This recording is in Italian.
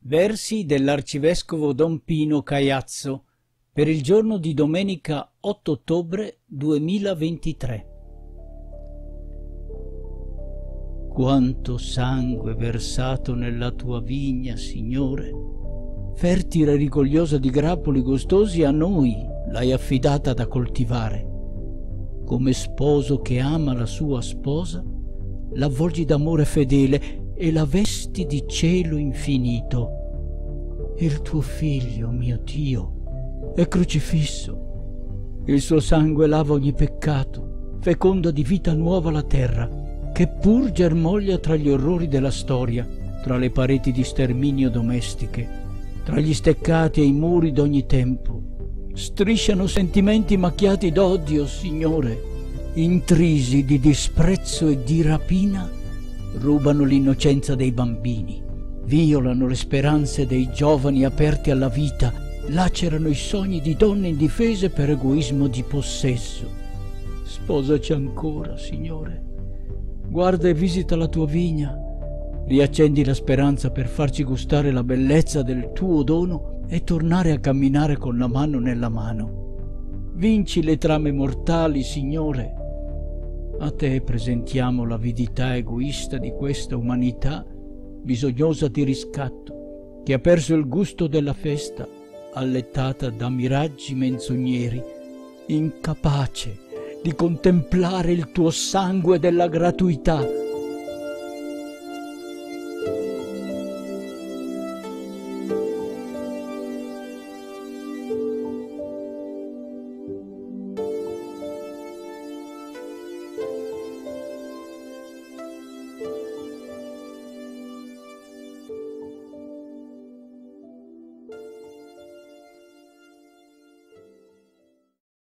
Versi dell'arcivescovo Don Pino Caiazzo per il giorno di domenica 8 ottobre 2023. Quanto sangue versato nella tua vigna, Signore! Fertile e rigogliosa di grappoli gustosi, a noi l'hai affidata da coltivare. Come sposo che ama la sua sposa, l'avvolgi d'amore fedele e la vesti di cielo infinito. Il tuo figlio, mio Dio, è crocifisso. Il suo sangue lava ogni peccato, feconda di vita nuova la terra, che pur germoglia tra gli orrori della storia, tra le pareti di sterminio domestiche, tra gli steccati e i muri d'ogni tempo. Strisciano sentimenti macchiati d'odio, Signore, intrisi di disprezzo e di rapina rubano l'innocenza dei bambini, violano le speranze dei giovani aperti alla vita, lacerano i sogni di donne indifese per egoismo di possesso. Sposaci ancora, Signore. Guarda e visita la tua vigna. Riaccendi la speranza per farci gustare la bellezza del tuo dono e tornare a camminare con la mano nella mano. Vinci le trame mortali, Signore, a te presentiamo l'avidità egoista di questa umanità bisognosa di riscatto, che ha perso il gusto della festa, allettata da miraggi menzogneri, incapace di contemplare il tuo sangue della gratuità